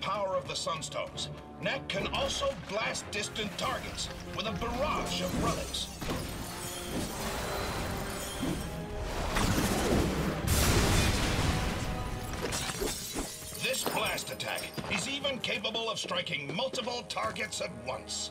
Power of the Sunstones, Knack can also blast distant targets with a barrage of relics. This blast attack is even capable of striking multiple targets at once.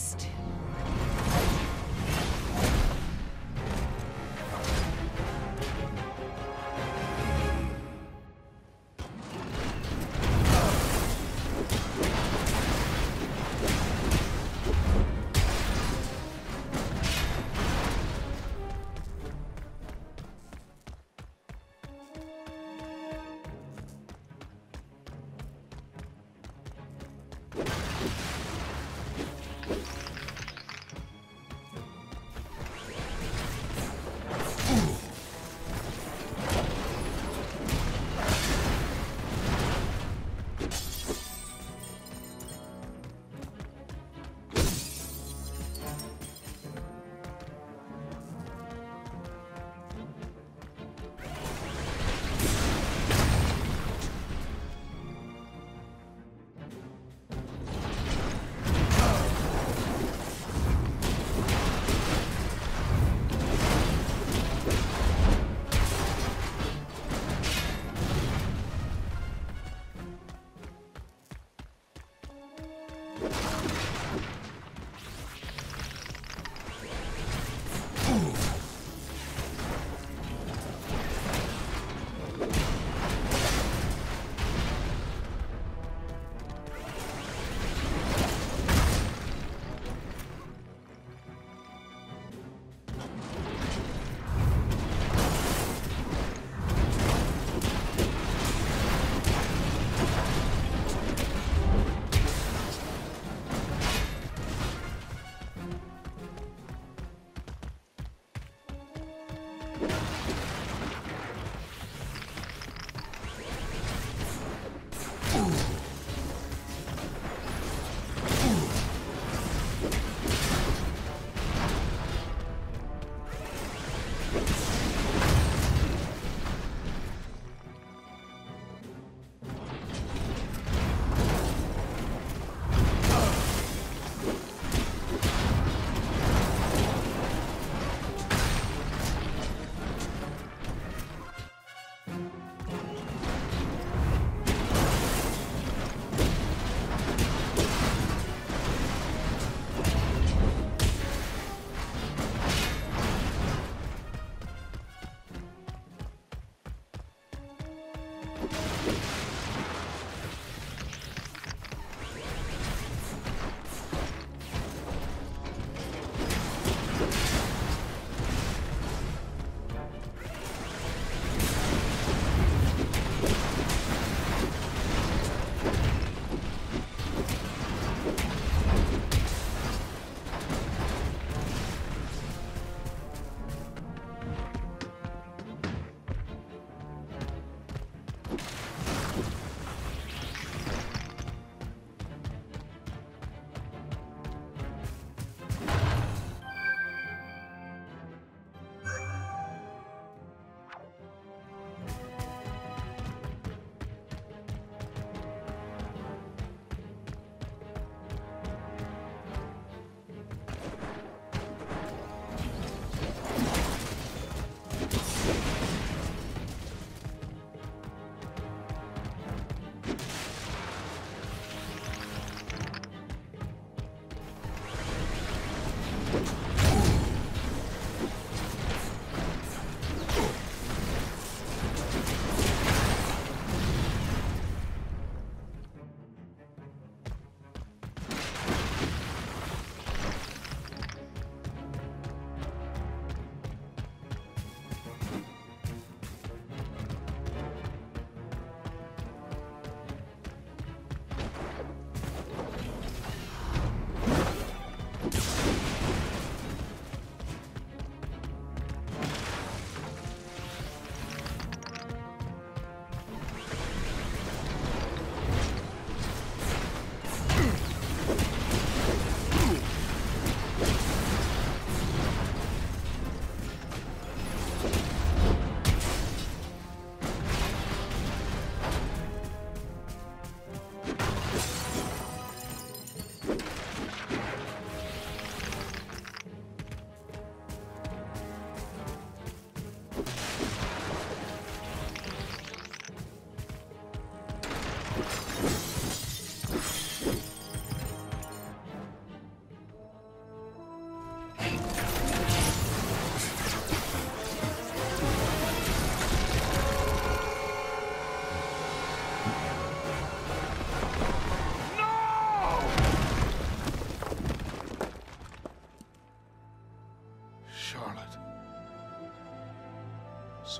Next.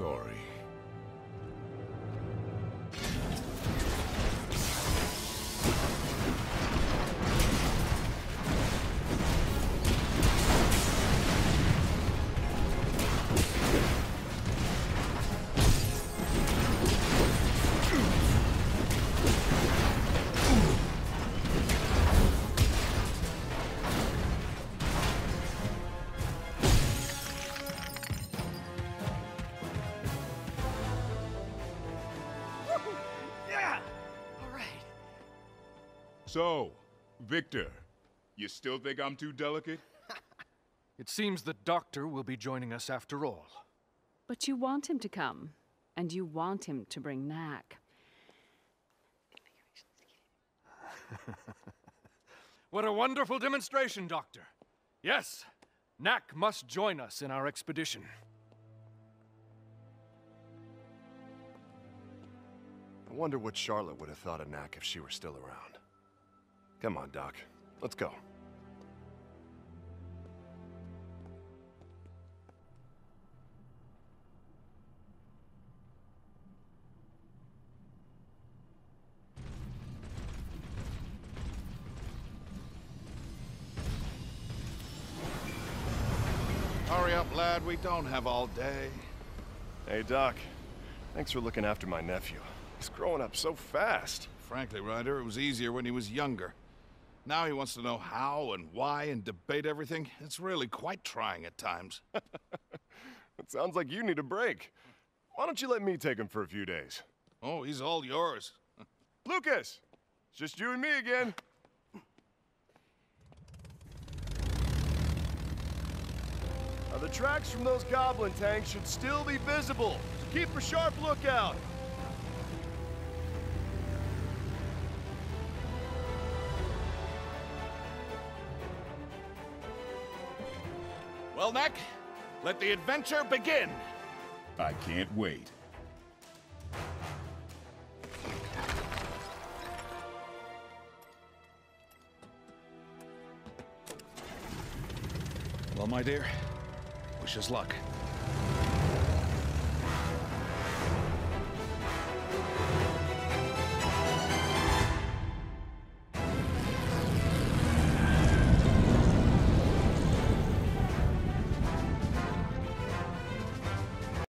Sorry. So, Viktor, you still think I'm too delicate? It seems the doctor will be joining us after all. But you want him to come, and you want him to bring Knack. What a wonderful demonstration, Doctor. Yes, Knack must join us in our expedition. I wonder what Charlotte would have thought of Knack if she were still around. Come on, Doc. Let's go. Hurry up, lad. We don't have all day. Hey, Doc. Thanks for looking after my nephew. He's growing up so fast. Frankly, Ryder, it was easier when he was younger. Now he wants to know how and why and debate everything. It's really quite trying at times. It sounds like you need a break. Why don't you let me take him for a few days? oh, he's all yours. Lucas! It's just you and me again. Now, the tracks from those goblin tanks should still be visible, so keep a sharp lookout. Well, Knack, let the adventure begin. I can't wait. Well, my dear, wish us luck.